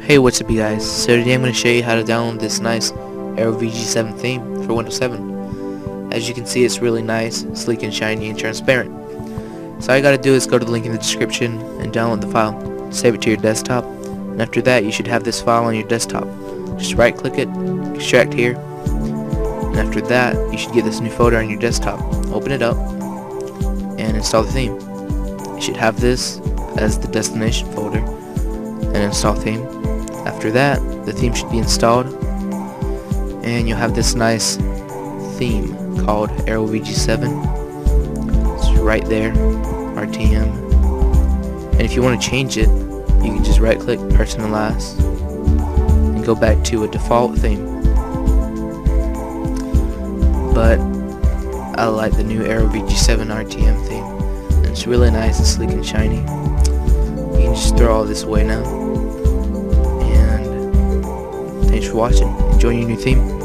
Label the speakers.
Speaker 1: Hey what's up you guys, so today I'm going to show you how to download this nice Aero VG7 theme for Windows 7. As you can see it's really nice, sleek and shiny and transparent. So all you gotta do is go to the link in the description and download the file. Save it to your desktop, and after that you should have this file on your desktop. Just right click it, extract here, and after that you should get this new folder on your desktop. Open it up, and install the theme. You should have this as the destination folder, and install theme. After that, the theme should be installed, and you'll have this nice theme called Aero VG7. It's right there, RTM. And if you want to change it, you can just right click personalize and go back to a default theme. But I like the new Aero VG7 RTM theme. It's really nice and sleek and shiny. You can just throw all this away now. And watching. Enjoy your new theme.